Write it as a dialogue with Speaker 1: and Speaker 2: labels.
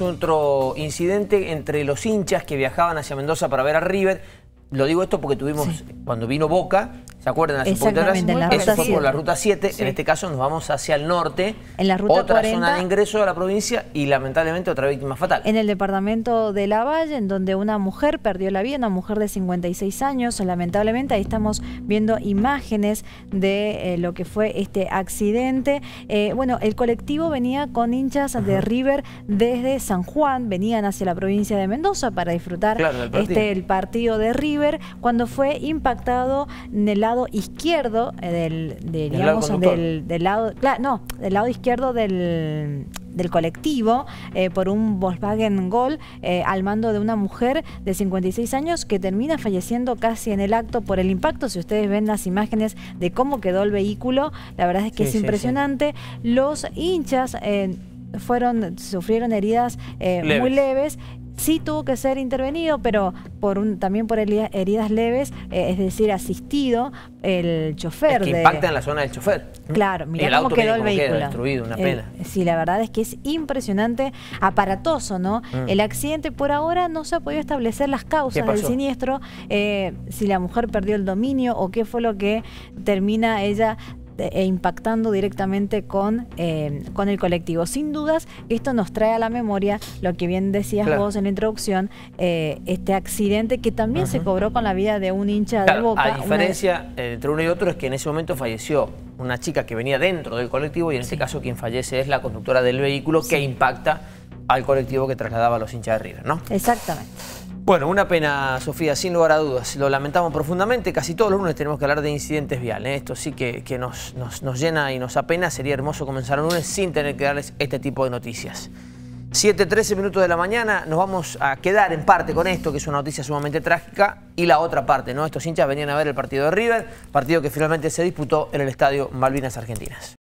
Speaker 1: otro incidente entre los hinchas que viajaban hacia Mendoza para ver a River. Lo digo esto porque tuvimos, cuando vino Boca, ¿Se acuerdan? Las
Speaker 2: Exactamente, en la ruta
Speaker 1: fue por la ruta 7. En este caso nos vamos hacia el norte.
Speaker 2: En la ruta
Speaker 1: Otra
Speaker 2: 40,
Speaker 1: zona de ingreso a la provincia y lamentablemente otra víctima fatal.
Speaker 2: En el departamento de La Valle, en donde una mujer perdió la vida, una mujer de 56 años. Lamentablemente ahí estamos viendo imágenes de eh, lo que fue este accidente. Eh, bueno, el colectivo venía con hinchas de River desde San Juan, venían hacia la provincia de Mendoza para disfrutar este, el partido de River, cuando fue impactado en el lado izquierdo eh, del, digamos, lado del, del, lado, no, del lado izquierdo del, del colectivo eh, por un Volkswagen Gol eh, al mando de una mujer de 56 años que termina falleciendo casi en el acto por el impacto. Si ustedes ven las imágenes de cómo quedó el vehículo, la verdad es que es impresionante. Los hinchas fueron sufrieron heridas muy leves sí tuvo que ser intervenido, pero por un, también por heridas leves, eh, es decir, asistido el chofer.
Speaker 1: Es que impacta en la zona del chofer.
Speaker 2: Claro, mira cómo quedó el vehículo.
Speaker 1: destruido, una pena.
Speaker 2: sí, la verdad es que es impresionante, aparatoso, ¿no? Mm. El accidente por ahora no se ha podido establecer las causas del siniestro, eh, si la mujer perdió el dominio o qué fue lo que termina ella e impactando directamente con, eh, con el colectivo. Sin dudas, esto nos trae a la memoria lo que bien decías vos en la introducción, eh, este accidente que también se cobró con la vida de un hincha de Boca.
Speaker 1: A diferencia entre uno y otro es que en ese momento falleció una chica que venía dentro del colectivo y en este caso quien fallece es la conductora del vehículo que impacta al colectivo que trasladaba a los hinchas de River, ¿no?
Speaker 2: Exactamente.
Speaker 1: Bueno, una pena, Sofía, sin lugar a dudas. Lo lamentamos profundamente. Casi todos los lunes tenemos que hablar de incidentes viales. Esto sí que, nos, nos, llena y nos apena. Sería hermoso comenzar un lunes sin tener que darles este tipo de noticias. 7.13 minutos de la mañana, nos vamos a quedar en parte con esto, que es una noticia sumamente trágica, y la otra parte, ¿no? Estos hinchas venían a ver el partido de River, partido que finalmente se disputó en el estadio Malvinas Argentinas.